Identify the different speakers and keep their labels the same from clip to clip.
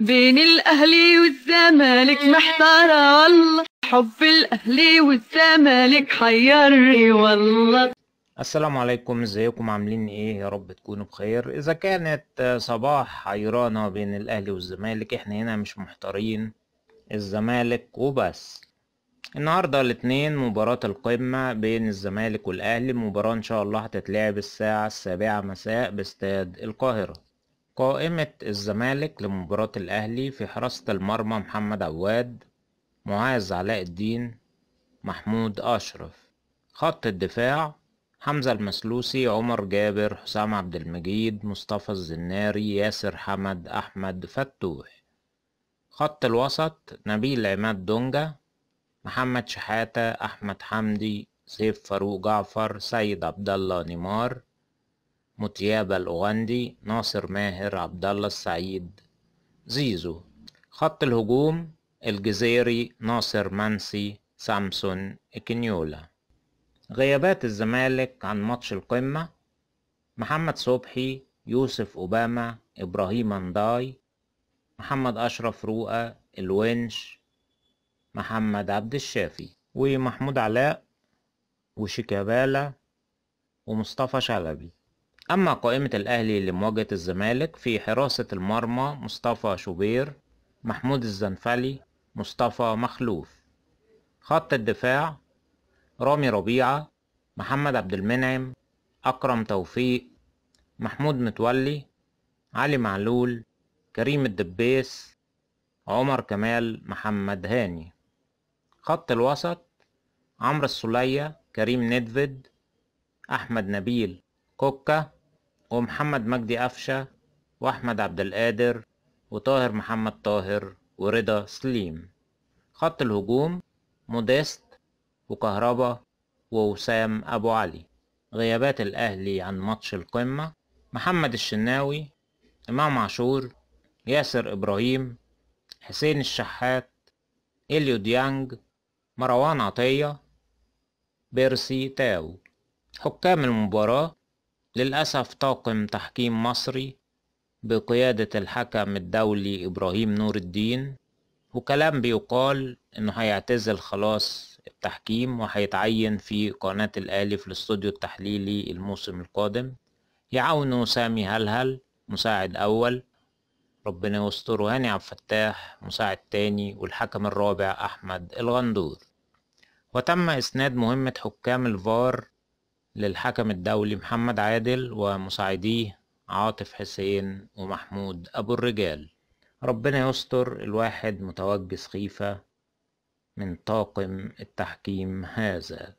Speaker 1: بين الأهلي والزمالك محتارة والله حب الأهلي والزمالك حيرني والله.
Speaker 2: السلام عليكم إزيكم؟ عاملين إيه؟ يا رب تكونوا بخير. إذا كانت صباح حيرانة بين الاهلي والزمالك إحنا هنا مش محتارين. الزمالك وبس. النهاردة الاثنين مباراة القمة بين الزمالك والأهلي. مباراة إن شاء الله هتتلعب الساعة السابعة مساء باستاد القاهرة. قائمة الزمالك لمباراة الأهلي في حراسة المرمى محمد عواد معاذ علاء الدين محمود أشرف. خط الدفاع حمزة المسلوسي عمر جابر حسام عبد المجيد مصطفى الزناري ياسر حمد أحمد فتوح. خط الوسط نبيل عماد دونجا محمد شحاتة أحمد حمدي سيف فاروق جعفر سيد عبد الله نيمار متيابة الأوغندي ناصر ماهر عبد الله السعيد زيزو. خط الهجوم الجزيري ناصر منسي سامسون إكنيولا. غيابات الزمالك عن ماتش القمة محمد صبحي يوسف أوباما إبراهيم أنداي محمد أشرف رؤى الونش محمد عبد الشافي ومحمود علاء وشيكابالا ومصطفى شلبي. أما قائمة الأهلي لمواجهة الزمالك في حراسة المرمى مصطفى شوبير محمود الزنفلي مصطفى مخلوف. خط الدفاع رامي ربيعة محمد عبد المنعم أكرم توفيق محمود متولي علي معلول كريم الدبيس عمر كمال محمد هاني. خط الوسط عمرو السولية كريم ندفد أحمد نبيل. كوكا ومحمد مجدي أفشة وأحمد عبد القادر وطاهر محمد طاهر ورضا سليم. خط الهجوم موديست وكهربا ووسام أبو علي. غيابات الأهلي عن ماتش القمة محمد الشناوي إمام عاشور ياسر إبراهيم حسين الشحات إليو ديانج مروان عطية بيرسي تاو. حكام المباراة للأسف طاقم تحكيم مصري بقيادة الحكم الدولي إبراهيم نور الدين وكلام بيقال إنه هيعتزل خلاص التحكيم وهيتعين في قناة الأهلي في الاستوديو التحليلي الموسم القادم. يعاونه سامي هلهل مساعد أول ربنا يستر هاني عبد الفتاح مساعد تاني والحكم الرابع أحمد الغندور. وتم إسناد مهمة حكام الفار للحكم الدولي محمد عادل ومساعديه عاطف حسين ومحمود أبو الرجال. ربنا يستر الواحد متوجه سخيفة من طاقم التحكيم هذا.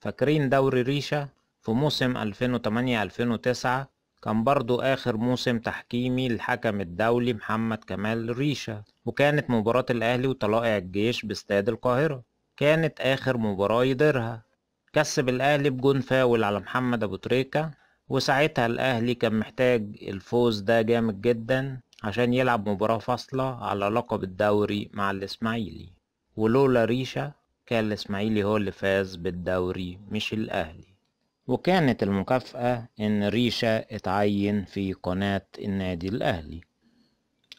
Speaker 2: فاكرين دوري ريشة في موسم 2008-2009 كان برضو آخر موسم تحكيمي للحكم الدولي محمد كمال ريشة وكانت مباراة الأهلي وطلائع الجيش باستاد القاهرة. كانت آخر مباراة يديرها. كسب الأهلي بجون فاول على محمد أبو تريكة وساعتها الأهلي كان محتاج الفوز ده جامد جدا عشان يلعب مباراة فاصلة على لقب الدوري مع الإسماعيلي. ولولا ريشة كان الإسماعيلي هو اللي فاز بالدوري مش الأهلي. وكانت المكافأة إن ريشة اتعين في قناة النادي الأهلي.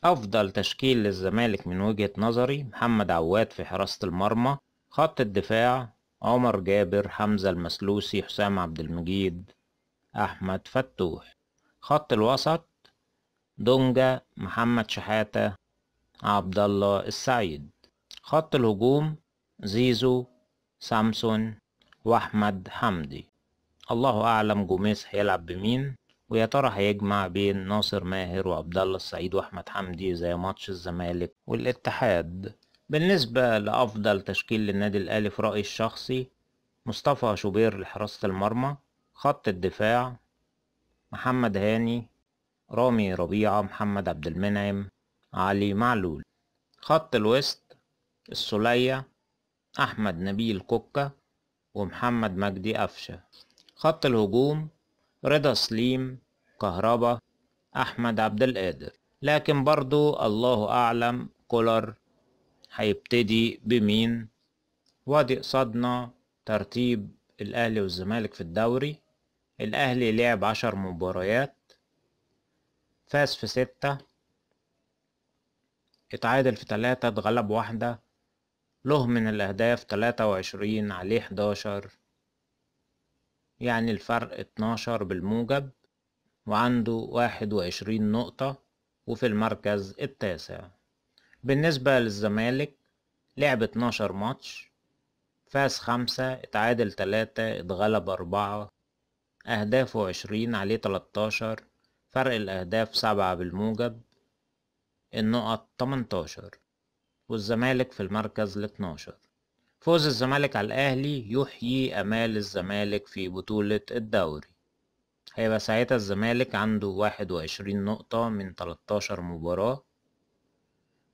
Speaker 2: أفضل تشكيل للزمالك من وجهة نظري محمد عواد في حراسة المرمى خط الدفاع عمر جابر حمزة المسلوسي حسام عبد المجيد أحمد فتوح. خط الوسط دونجا محمد شحاتة عبد الله السعيد. خط الهجوم زيزو سامسون وأحمد حمدي. الله أعلم جوميز هيلعب بمين ويا ترى هيجمع بين ناصر ماهر وعبد الله السعيد وأحمد حمدي زي ماتش الزمالك والاتحاد. بالنسبة لأفضل تشكيل للنادي الأهلي في رأيي الشخصي مصطفى شوبير لحراسة المرمى خط الدفاع محمد هاني رامي ربيعة محمد عبد المنعم علي معلول. خط الوسط السولية أحمد نبيل كوكا ومحمد مجدي أفشة خط الهجوم رضا سليم كهربا أحمد عبد القادر. لكن برضو الله أعلم كولر هيبتدي بمين؟ وادي قصادنا ترتيب الأهلي والزمالك في الدوري. الأهلي لعب عشر مباريات فاز في ستة اتعادل في تلاتة اتغلب واحدة له من الأهداف تلاتة وعشرين عليه حداشر. يعني الفرق اتناشر بالموجب وعنده واحد وعشرين نقطة وفي المركز التاسع. بالنسبة للزمالك لعب اتناشر ماتش فاز خمسة اتعادل تلاتة اتغلب أربعة أهدافه عشرين عليه تلاتاشر فرق الأهداف سبعة بالموجب النقط تمنتاشر والزمالك في المركز الاتناشر. فوز الزمالك على الأهلي يحيي أمال الزمالك في بطولة الدوري. هيبقى ساعتها الزمالك عنده واحد وعشرين نقطة من تلاتاشر مباراة.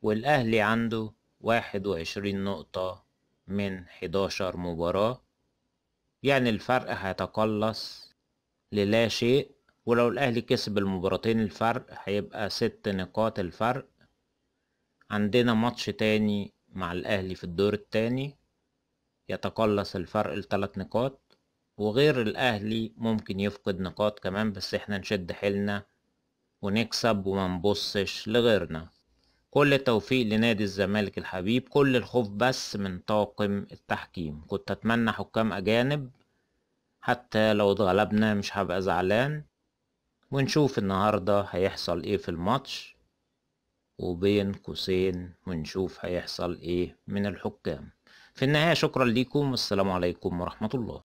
Speaker 2: والأهلي عنده واحد وعشرين نقطة من حداشر مباراة. يعني الفرق هيتقلص للا شيء. ولو الأهلي كسب المباراتين الفرق هيبقى ست نقاط الفرق. عندنا ماتش تاني مع الأهلي في الدور التاني. يتقلص الفرق لتلات نقاط. وغير الأهلي ممكن يفقد نقاط كمان بس إحنا نشد حيلنا ونكسب وما نبصش لغيرنا. كل التوفيق لنادي الزمالك الحبيب كل الخوف بس من طاقم التحكيم. كنت أتمنى حكام أجانب حتى لو اتغلبنا مش هبقى زعلان. ونشوف النهاردة هيحصل إيه في الماتش وبين قوسين ونشوف هيحصل إيه من الحكام. في النهاية شكرا ليكم والسلام عليكم ورحمة الله.